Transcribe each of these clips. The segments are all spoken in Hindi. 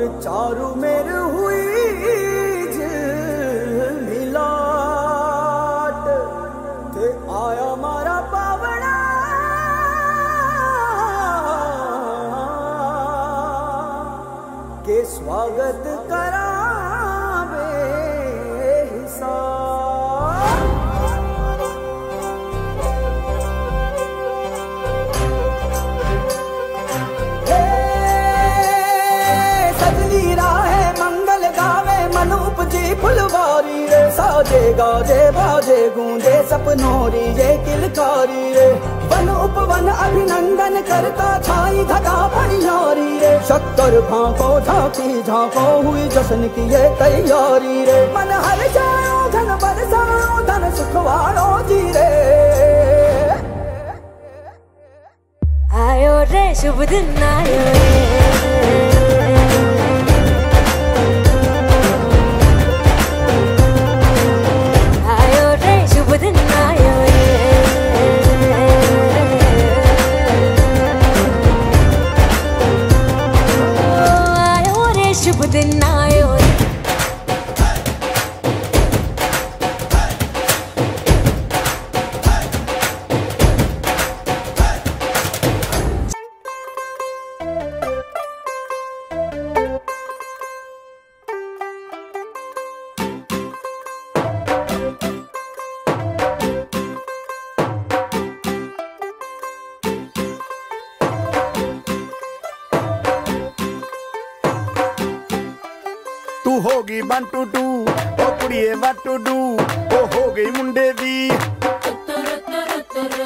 मारू मेर हुई मिलाट। ते आया मारा पावड़ा। के स्वागत करा साजे गाजे बाजे गूंजे सपनोरी रे किलकारी रे। वन उपवन अभिनंदन करता छाई घटा भनियारी रे। शक्कर भाको झांकी झांको हुई जश्न की ये तैयारी रे। मन हर जाओ धन बरसाओ, धन सुखवारो जी रे। आयो रे, शुभ दिन आयो रे। दिन आयो ਹੋ ਗਈ 1 ਟੂ 2 ਉਹ ਕੁੜੀਏ ਵਾਟ ਟੂ ਡੂ ਉਹ ਹੋ ਗਈ ਮੁੰਡੇ ਦੀ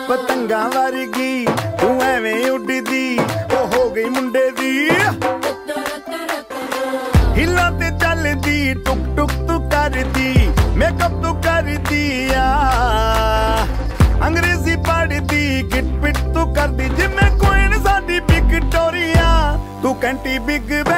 ਪਤੰਗਾਂ ਵਰਗੀ ਤੂੰ ਐਵੇਂ ਉੱਡਦੀ ਉਹ ਹੋ ਗਈ ਮੁੰਡੇ ਦੀ ਹਿੱਲਾਂ ਤੇ ਚੱਲਦੀ ਟੁਕ ਟੁਕ ਤੂੰ ਕਰਦੀ ਮੇਕਅਪ ਤੂੰ ਕਰਦੀ ਆ ਅੰਗਰੇਜ਼ੀ ਪੜਦੀ ਗਿਟ ਪਿਟ ਤੂੰ ਕਰਦੀ ਜਿਵੇਂ ਕੁਈਨ ਸਾਡੀ ਵਿਕਟੋਰੀਆ ਤੂੰ ਕੰਟੀ ਬਿਗ ਬੈਨ